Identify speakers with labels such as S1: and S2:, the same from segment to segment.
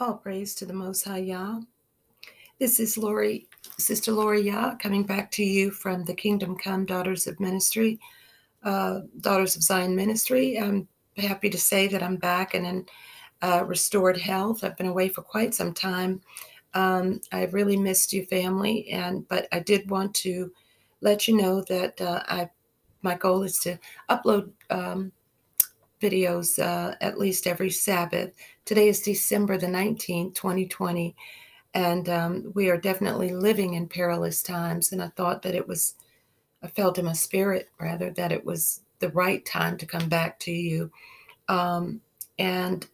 S1: All praise to the Most High Yah. This is Lori, Sister Lori Yah, coming back to you from the Kingdom Come Daughters of Ministry, uh, Daughters of Zion Ministry. I'm happy to say that I'm back and in uh, restored health. I've been away for quite some time. Um, I really missed you, family, and but I did want to let you know that uh, I my goal is to upload um, videos uh, at least every Sabbath. Today is December the 19th, 2020, and um, we are definitely living in perilous times. And I thought that it was, I felt in my spirit rather that it was the right time to come back to you. Um, and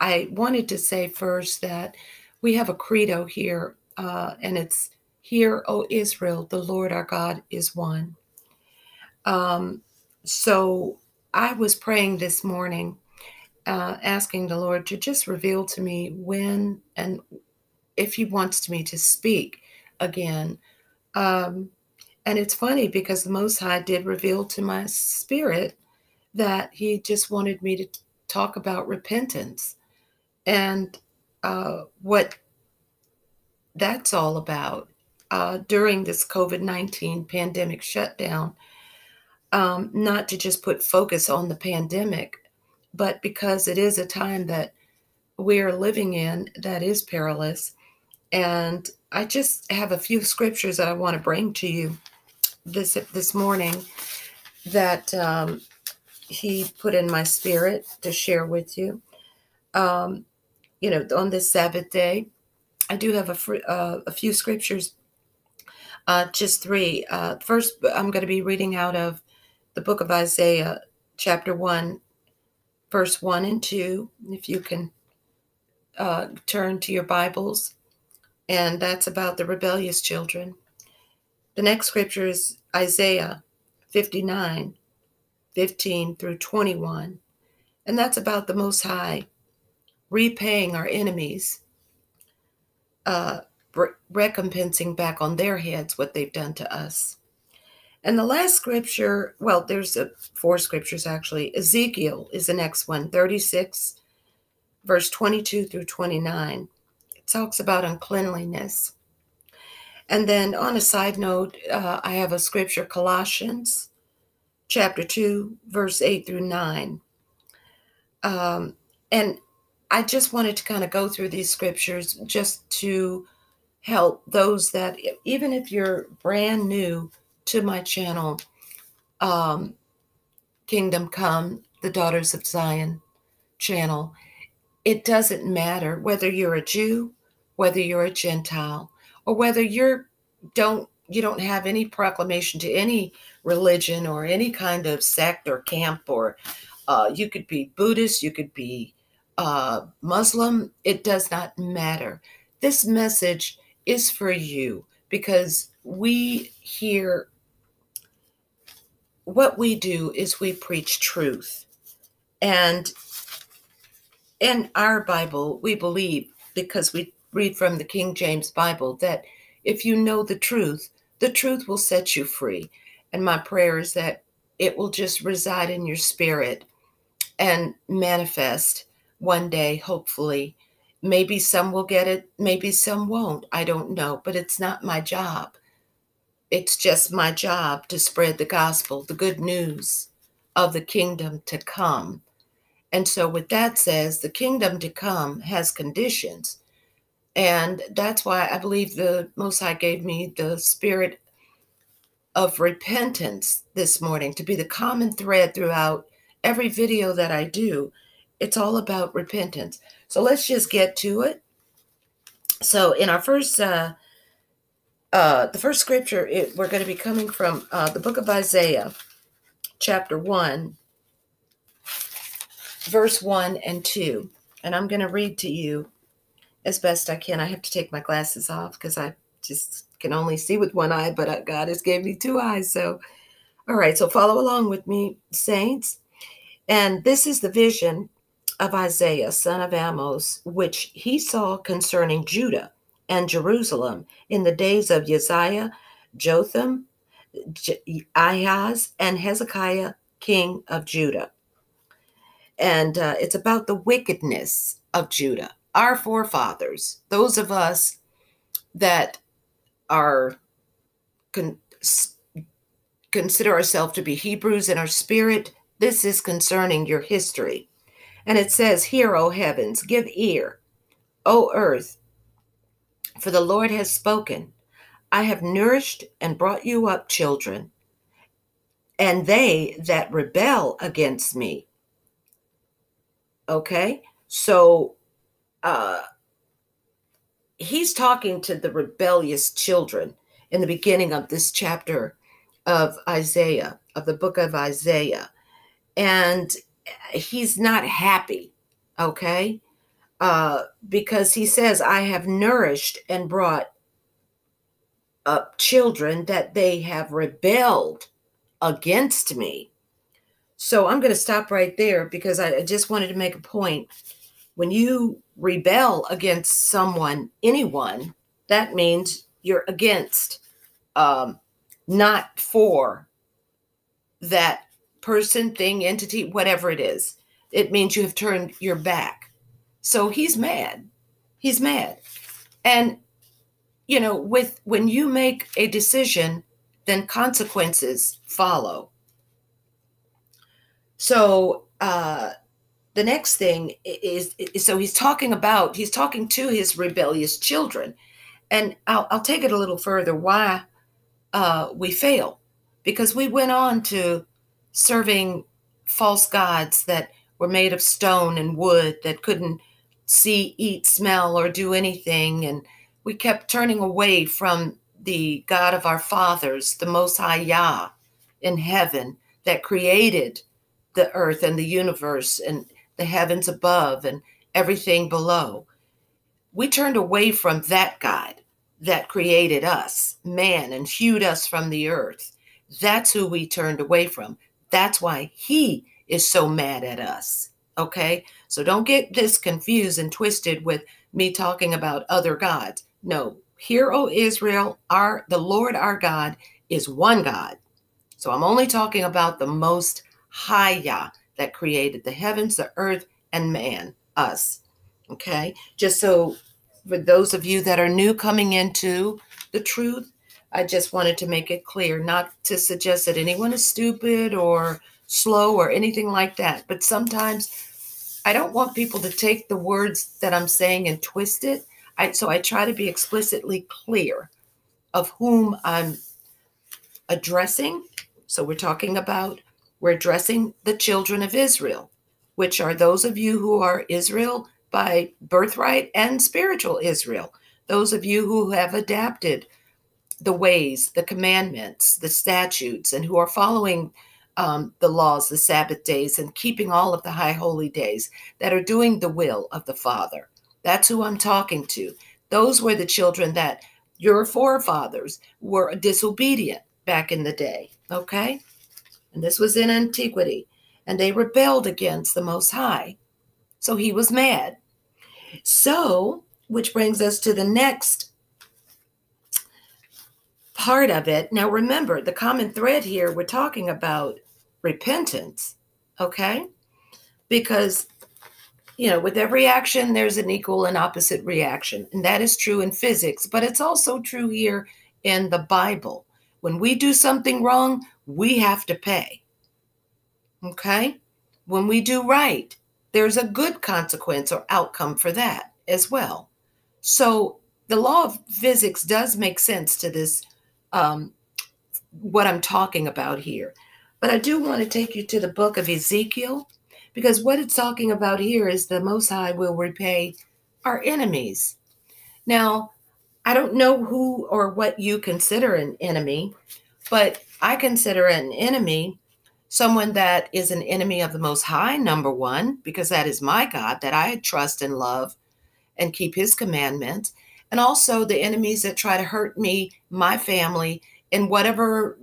S1: I wanted to say first that we have a credo here, uh, and it's Hear, O Israel, the Lord our God is one. Um, so I was praying this morning, uh, asking the Lord to just reveal to me when and if He wants me to speak again. Um, and it's funny because the Most High did reveal to my spirit that He just wanted me to talk about repentance and uh, what that's all about uh, during this COVID 19 pandemic shutdown um, not to just put focus on the pandemic, but because it is a time that we are living in that is perilous. And I just have a few scriptures that I want to bring to you this this morning that um, he put in my spirit to share with you. Um, you know, on this Sabbath day, I do have a, uh, a few scriptures, uh, just three. Uh, first, I'm going to be reading out of the book of Isaiah, chapter 1, verse 1 and 2, if you can uh, turn to your Bibles. And that's about the rebellious children. The next scripture is Isaiah 59, 15 through 21. And that's about the Most High repaying our enemies, uh, recompensing back on their heads what they've done to us. And the last scripture, well, there's a, four scriptures actually. Ezekiel is the next one, 36, verse 22 through 29. It talks about uncleanliness. And then on a side note, uh, I have a scripture, Colossians chapter 2, verse 8 through 9. Um, and I just wanted to kind of go through these scriptures just to help those that, even if you're brand new, to my channel, um, Kingdom Come, the Daughters of Zion channel. It doesn't matter whether you're a Jew, whether you're a Gentile, or whether you're don't you don't have any proclamation to any religion or any kind of sect or camp or uh, you could be Buddhist, you could be uh, Muslim. It does not matter. This message is for you because we here what we do is we preach truth. And in our Bible, we believe, because we read from the King James Bible, that if you know the truth, the truth will set you free. And my prayer is that it will just reside in your spirit and manifest one day, hopefully. Maybe some will get it, maybe some won't. I don't know, but it's not my job. It's just my job to spread the gospel, the good news of the kingdom to come. And so, with that says, the kingdom to come has conditions. And that's why I believe the Most High gave me the spirit of repentance this morning to be the common thread throughout every video that I do. It's all about repentance. So let's just get to it. So, in our first uh, uh, the first scripture it, we're going to be coming from uh, the book of Isaiah, chapter 1, verse 1 and 2. And I'm going to read to you as best I can. I have to take my glasses off because I just can only see with one eye, but uh, God has gave me two eyes. So, all right, so follow along with me, saints. And this is the vision of Isaiah, son of Amos, which he saw concerning Judah and Jerusalem in the days of Uzziah, Jotham, Ahaz, and Hezekiah, king of Judah. And uh, it's about the wickedness of Judah. our forefathers, those of us that are con- consider ourselves to be Hebrews in our spirit, this is concerning your history. And it says, Hear, O heavens, give ear, O earth, for the Lord has spoken. I have nourished and brought you up children, and they that rebel against me. Okay? So uh he's talking to the rebellious children in the beginning of this chapter of Isaiah, of the book of Isaiah. And he's not happy, okay? Uh, because he says, I have nourished and brought up children that they have rebelled against me. So I'm going to stop right there because I just wanted to make a point. When you rebel against someone, anyone, that means you're against, um, not for that person, thing, entity, whatever it is. It means you have turned your back. So he's mad. He's mad. And you know, with when you make a decision, then consequences follow. So uh the next thing is, is, so he's talking about he's talking to his rebellious children and i'll, I'll take it a little further why uh, we fail because we went on to serving false gods that were made of stone and wood that couldn't see eat smell or do anything and we kept turning away from the god of our fathers the most high yah in heaven that created the earth and the universe and the heavens above and everything below. We turned away from that God that created us, man, and hewed us from the earth. That's who we turned away from. That's why he is so mad at us. Okay? So don't get this confused and twisted with me talking about other gods. No, hear, O Israel, our the Lord our God is one God. So I'm only talking about the most high Yah, that created the heavens, the earth, and man, us. Okay. Just so for those of you that are new coming into the truth, I just wanted to make it clear, not to suggest that anyone is stupid or slow or anything like that. But sometimes I don't want people to take the words that I'm saying and twist it. I, so I try to be explicitly clear of whom I'm addressing. So we're talking about we're addressing the children of Israel, which are those of you who are Israel by birthright and spiritual Israel, those of you who have adapted the ways, the commandments, the statutes, and who are following um, the laws, the Sabbath days, and keeping all of the high holy days that are doing the will of the Father. That's who I'm talking to. Those were the children that your forefathers were disobedient back in the day. Okay? and this was in antiquity, and they rebelled against the Most High. So he was mad. So, which brings us to the next part of it. Now, remember, the common thread here, we're talking about repentance, okay? Because, you know, with every action, there's an equal and opposite reaction. And that is true in physics, but it's also true here in the Bible. When we do something wrong, we have to pay. Okay? When we do right, there's a good consequence or outcome for that as well. So the law of physics does make sense to this, um, what I'm talking about here. But I do want to take you to the book of Ezekiel because what it's talking about here is the Most High will repay our enemies. Now, I don't know who or what you consider an enemy, but I consider an enemy someone that is an enemy of the Most High, number one, because that is my God that I trust and love and keep his commandments. And also the enemies that try to hurt me, my family, in whatever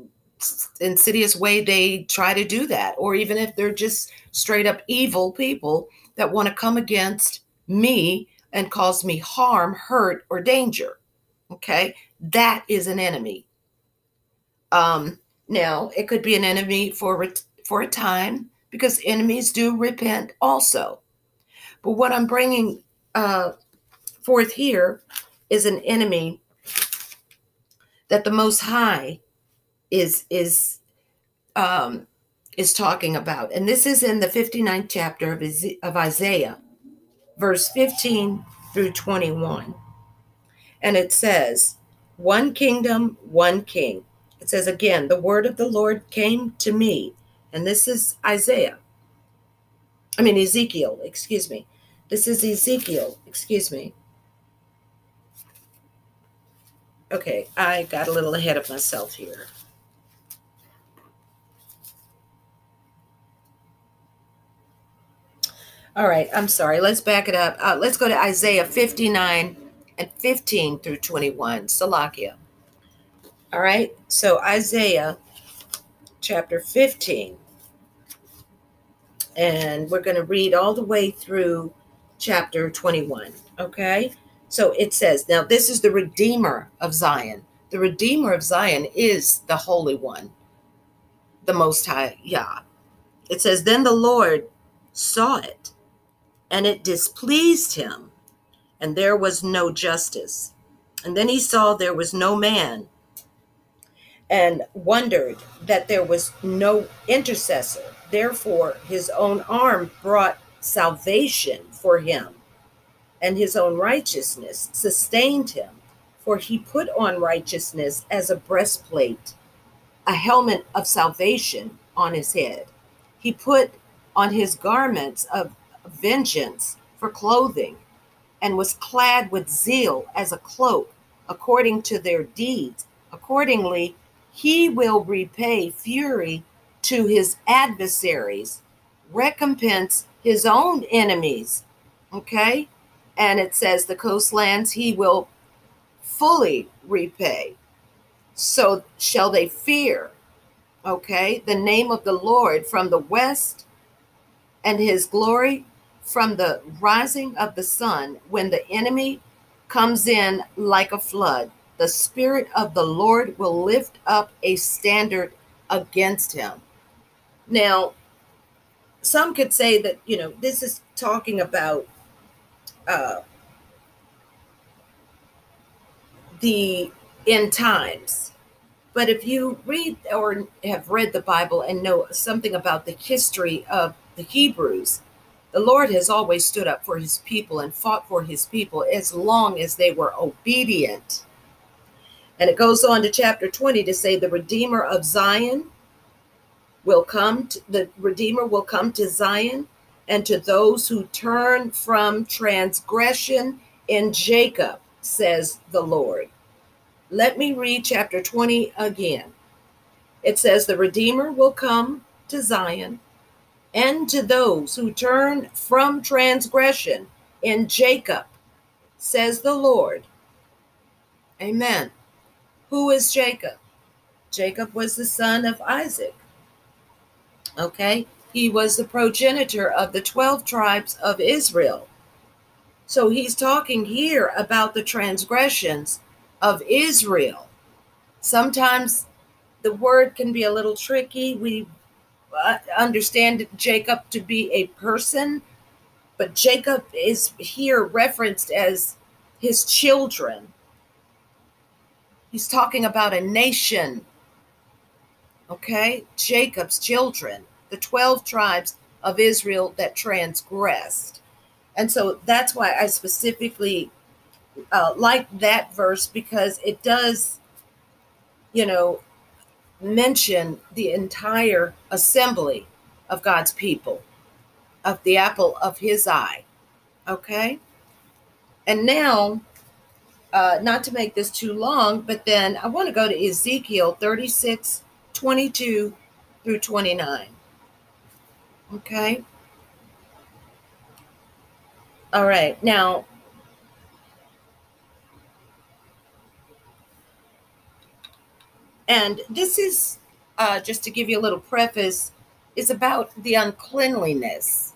S1: insidious way they try to do that, or even if they're just straight up evil people that want to come against me and cause me harm, hurt, or danger. Okay, that is an enemy. Um, now, it could be an enemy for for a time because enemies do repent also. But what I'm bringing uh, forth here is an enemy that the Most High is is um, is talking about, and this is in the 59th chapter of, of Isaiah, verse 15 through 21, and it says, "One kingdom, one king." It says again, "The word of the Lord came to me," and this is Isaiah. I mean Ezekiel, excuse me. This is Ezekiel, excuse me. Okay, I got a little ahead of myself here. All right, I'm sorry. Let's back it up. Uh, let's go to Isaiah 59 and 15 through 21. Salakia. All right, so Isaiah chapter 15. And we're going to read all the way through chapter 21. Okay, so it says, Now this is the Redeemer of Zion. The Redeemer of Zion is the Holy One, the Most High Yah. It says, Then the Lord saw it, and it displeased him, and there was no justice. And then he saw there was no man, and wondered that there was no intercessor. Therefore, his own arm brought salvation for him and his own righteousness sustained him, for he put on righteousness as a breastplate, a helmet of salvation on his head. He put on his garments of vengeance for clothing, and was clad with zeal as a cloak, according to their deeds. Accordingly, he will repay fury to his adversaries, recompense his own enemies. Okay? And it says the coastlands he will fully repay. So shall they fear, okay, the name of the Lord from the west and his glory from the rising of the sun when the enemy comes in like a flood. The Spirit of the Lord will lift up a standard against him. Now, some could say that, you know, this is talking about uh, the end times. But if you read or have read the Bible and know something about the history of the Hebrews, the Lord has always stood up for his people and fought for his people as long as they were obedient. And it goes on to chapter 20 to say the Redeemer of Zion will come, to, the Redeemer will come to Zion and to those who turn from transgression in Jacob, says the Lord. Let me read chapter 20 again. It says, The Redeemer will come to Zion and to those who turn from transgression in Jacob, says the Lord. Amen. Who is Jacob? Jacob was the son of Isaac. Okay. He was the progenitor of the 12 tribes of Israel. So he's talking here about the transgressions of Israel. Sometimes the word can be a little tricky. We uh, understand Jacob to be a person, but Jacob is here referenced as his children. He's talking about a nation. Okay? Jacob's children the 12 tribes of Israel that transgressed. And so that's why I specifically uh, like that verse because it does, you know, mention the entire assembly of God's people, of the apple of his eye. Okay? And now, uh, not to make this too long, but then I want to go to Ezekiel 36 22 through 29. Okay. All right. Now, and this is uh, just to give you a little preface, is about the uncleanliness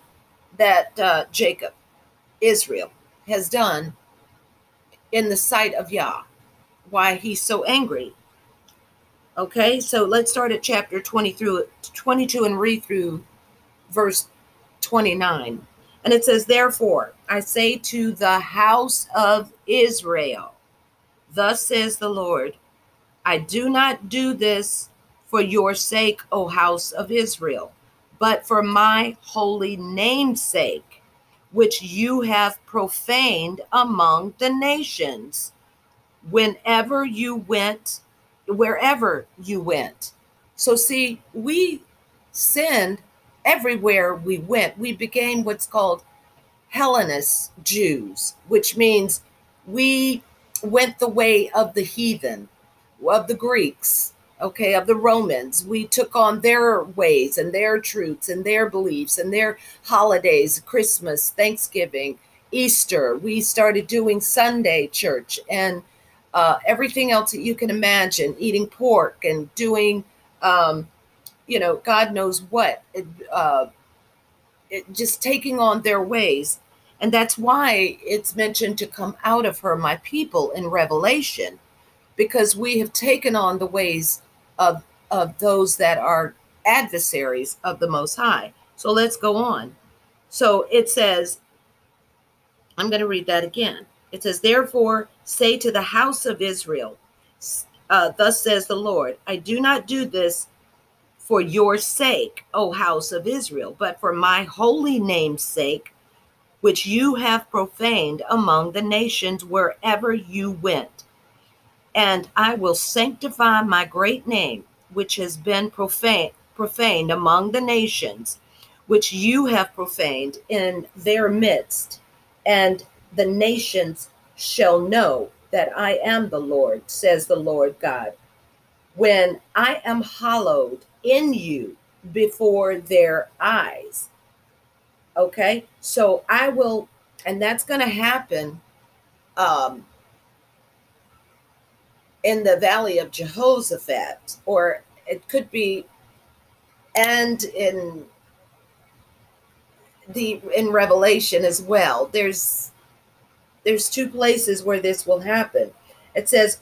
S1: that uh, Jacob, Israel, has done in the sight of Yah. Why he's so angry. Okay, so let's start at chapter 20 through 22 and read through verse 29. And it says, Therefore, I say to the house of Israel, Thus says the Lord, I do not do this for your sake, O house of Israel, but for my holy name's sake, which you have profaned among the nations. Whenever you went, wherever you went. So, see, we sinned everywhere we went. We became what's called Hellenist Jews, which means we went the way of the heathen, of the Greeks, okay, of the Romans. We took on their ways and their truths and their beliefs and their holidays, Christmas, Thanksgiving, Easter. We started doing Sunday church and uh, everything else that you can imagine, eating pork and doing, um, you know, God knows what, uh, it, just taking on their ways. And that's why it's mentioned to come out of her, my people, in Revelation, because we have taken on the ways of, of those that are adversaries of the Most High. So let's go on. So it says, I'm going to read that again. It says, Therefore, say to the house of Israel, uh, Thus says the Lord, I do not do this for your sake, O house of Israel, but for my holy name's sake, which you have profaned among the nations wherever you went. And I will sanctify my great name, which has been profaned, profaned among the nations, which you have profaned in their midst. And the nations shall know that I am the Lord, says the Lord God, when I am hallowed in you before their eyes. Okay, so I will, and that's going to happen um, in the valley of Jehoshaphat, or it could be, and in the in Revelation as well. There's there's two places where this will happen. It says,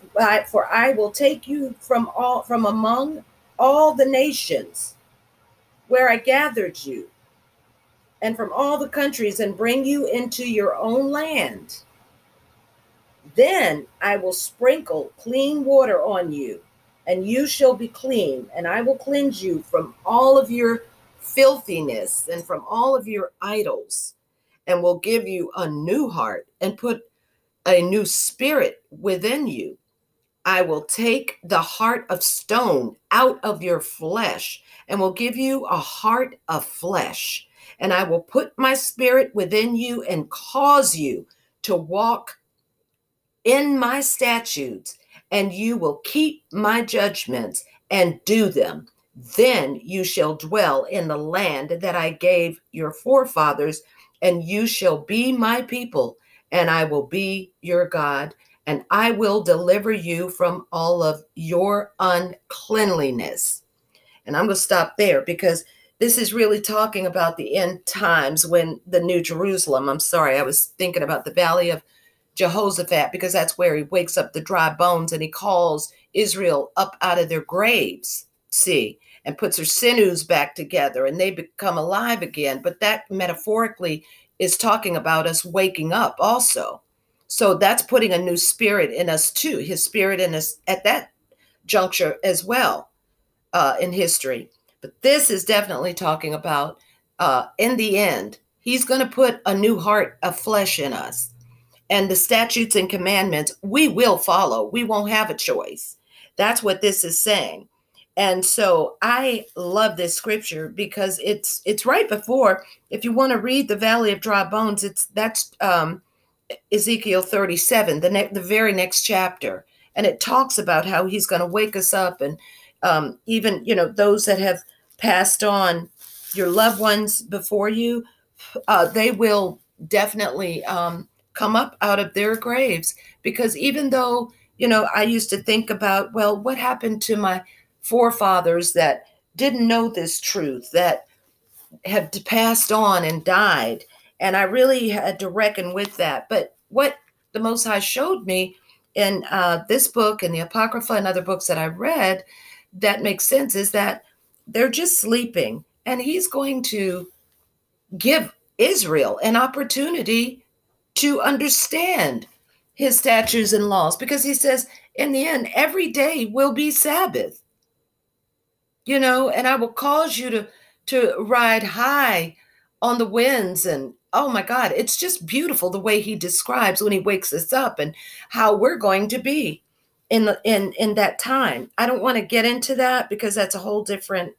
S1: "For I will take you from all from among all the nations where I gathered you, and from all the countries, and bring you into your own land. Then I will sprinkle clean water on you, and you shall be clean, and I will cleanse you from all of your filthiness and from all of your idols." and will give you a new heart and put a new spirit within you. I will take the heart of stone out of your flesh and will give you a heart of flesh. And I will put my spirit within you and cause you to walk in my statutes, and you will keep my judgments and do them. Then you shall dwell in the land that I gave your forefathers and you shall be my people, and I will be your God, and I will deliver you from all of your uncleanliness. And I'm going to stop there because this is really talking about the end times when the New Jerusalem, I'm sorry, I was thinking about the Valley of Jehoshaphat because that's where he wakes up the dry bones and he calls Israel up out of their graves. See, and puts her sinews back together and they become alive again. But that metaphorically is talking about us waking up also. So that's putting a new spirit in us too, his spirit in us at that juncture as well uh, in history. But this is definitely talking about uh, in the end, he's going to put a new heart of flesh in us. And the statutes and commandments we will follow. We won't have a choice. That's what this is saying and so i love this scripture because it's it's right before if you want to read the valley of dry bones it's that's um ezekiel 37 the next the very next chapter and it talks about how he's going to wake us up and um, even you know those that have passed on your loved ones before you uh, they will definitely um, come up out of their graves because even though you know i used to think about well what happened to my forefathers that didn't know this truth, that have passed on and died. And I really had to reckon with that. But what the Most High showed me in uh, this book and the Apocrypha and other books that I read that makes sense is that they're just sleeping. And He's going to give Israel an opportunity to understand his statutes and laws because he says, in the end, every day will be Sabbath. You know, and I will cause you to to ride high on the winds and oh my god it's just beautiful the way he describes when he wakes us up and how we're going to be in the in in that time. I don't want to get into that because that's a whole different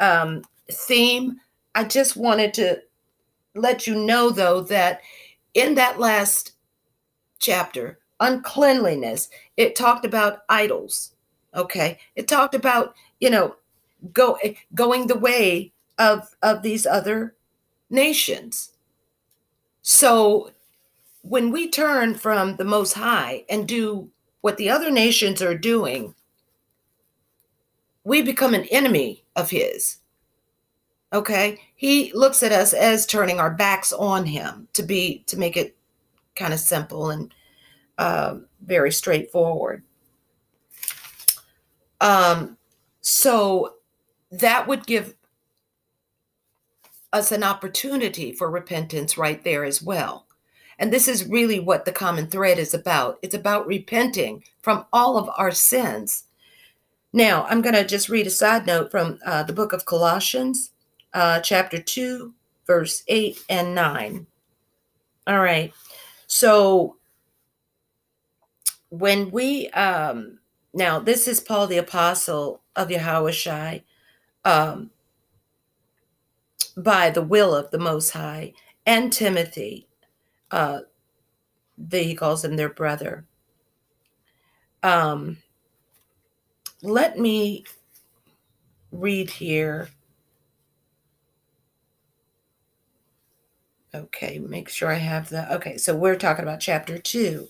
S1: um theme. I just wanted to let you know though that in that last chapter uncleanliness it talked about idols okay? It talked about you know go going the way of of these other nations so when we turn from the most high and do what the other nations are doing we become an enemy of his okay? He looks at us as turning our backs on him to be to make it kind of simple and uh, very straightforward. Um so that would give us an opportunity for repentance right there as well. And this is really what the common thread is about. It's about repenting from all of our sins. Now, I'm going to just read a side note from uh, the book of Colossians, uh, chapter 2, verse 8 and 9. All right. So, when we, um, now this is Paul the Apostle of Yahushua, um, by the will of the Most High, and Timothy, uh, the, he calls him their brother. Um, let me read here. Okay, make sure I have the. Okay, so we're talking about chapter two.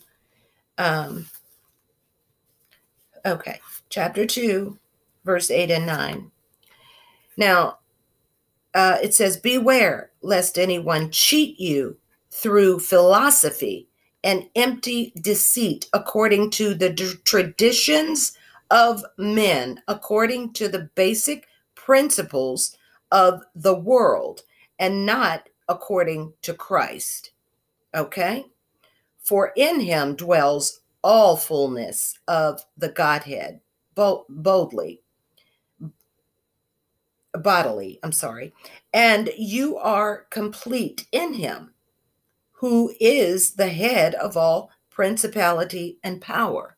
S1: Um, okay, chapter two, verse eight and nine. Now, uh, it says, Beware lest anyone cheat you through philosophy and empty deceit according to the traditions of men, according to the basic principles of the world, and not according to Christ. Okay? For in him dwells all fullness of the Godhead boldly bodily, I'm sorry, and you are complete in him, who is the head of all principality and power.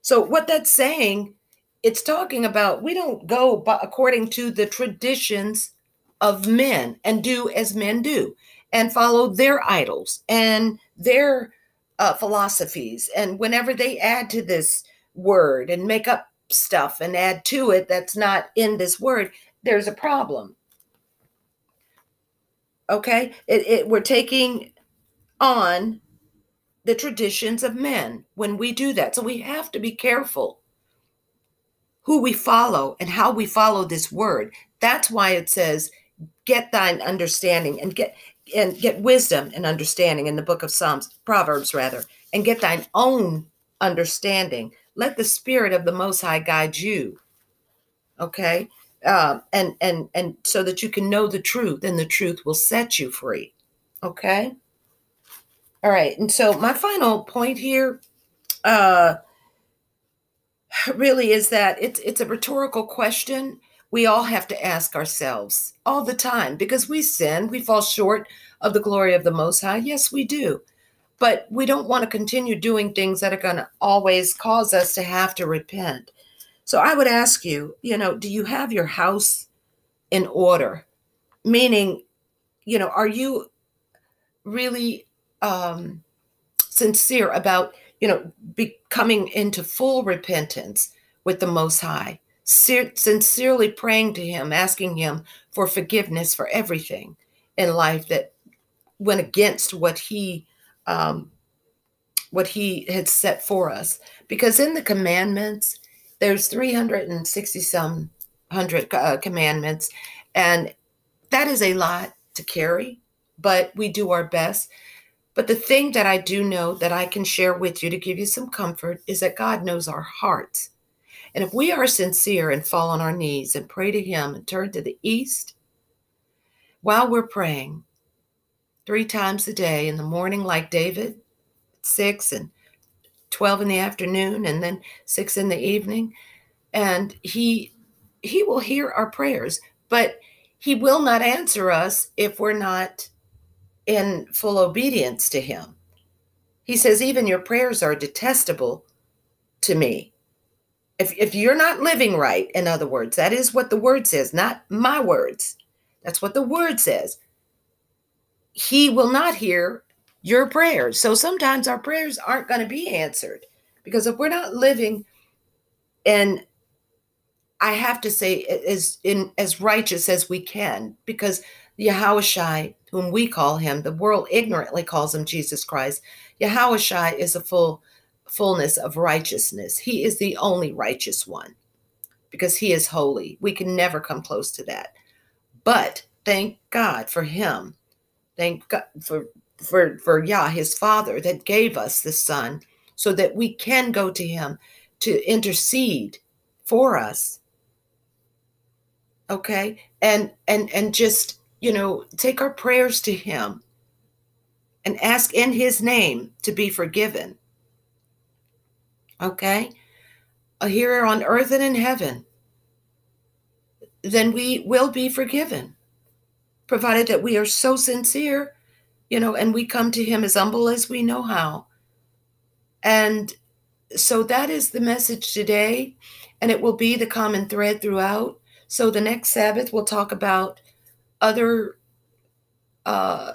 S1: So, what that's saying, it's talking about we don't go according to the traditions of men and do as men do and follow their idols and their uh, philosophies. And whenever they add to this word and make up stuff and add to it that's not in this word, there's a problem. Okay? It, it, we're taking on the traditions of men when we do that. So we have to be careful who we follow and how we follow this word. That's why it says, get thine understanding and get and get wisdom and understanding in the book of Psalms, Proverbs rather, and get thine own understanding. Let the spirit of the most high guide you. Okay? Uh, and and and so that you can know the truth and the truth will set you free okay? All right and so my final point here uh really is that it's it's a rhetorical question we all have to ask ourselves all the time because we sin we fall short of the glory of the most high. Yes we do but we don't want to continue doing things that are going to always cause us to have to repent so I would ask you, you know, do you have your house in order? Meaning, you know, are you really um, sincere about, you know, be coming into full repentance with the Most High? sincerely praying to Him, asking Him for forgiveness for everything in life that went against what He um, what He had set for us. Because in the commandments, there's 360 some hundred uh, commandments and that is a lot to carry but we do our best. But the thing that i do know that i can share with you to give you some comfort is that god knows our hearts. And if we are sincere and fall on our knees and pray to him and turn to the east while we're praying three times a day in the morning, like David, six and 12 in the afternoon, and then six in the evening. And he he will hear our prayers, but he will not answer us if we're not in full obedience to him. He says, even your prayers are detestable to me. If, if you're not living right, in other words, that is what the word says, not my words. That's what the word says. He will not hear your prayers. So sometimes our prayers aren't going to be answered because if we're not living and I have to say as in as righteous as we can because Yahushai, whom we call him, the world ignorantly calls him Jesus Christ. Yahushai is a full fullness of righteousness. He is the only righteous one because he is holy. We can never come close to that. But thank God for him. Thank God for for for Yah, his father that gave us the son so that we can go to him to intercede for us. Okay? And and and just, you know, take our prayers to him and ask in his name to be forgiven okay, here on earth and in heaven, then we will be forgiven, provided that we are so sincere, you know, and we come to Him as humble as we know how. And so that is the message today, and it will be the common thread throughout. So the next Sabbath, we'll talk about other uh,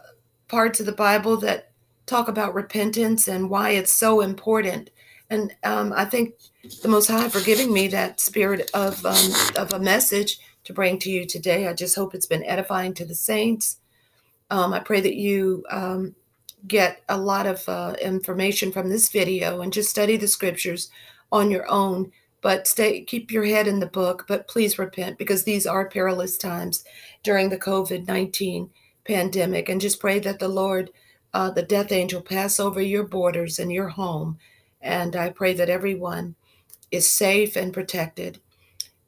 S1: parts of the Bible that talk about repentance and why it's so important and um, I think the Most High for giving me that spirit of um, of a message to bring to you today. I just hope it's been edifying to the saints. Um, I pray that you um, get a lot of uh, information from this video and just study the scriptures on your own. But stay, keep your head in the book. But please repent because these are perilous times during the COVID nineteen pandemic, and just pray that the Lord, uh, the death angel, pass over your borders and your home and I pray that everyone is safe and protected.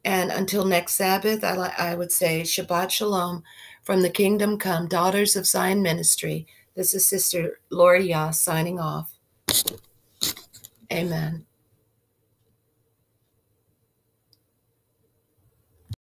S1: And until next Sabbath, I, I would say Shabbat Shalom from the Kingdom Come, Daughters of Zion Ministry. This is Sister Lori Yah signing off. Amen.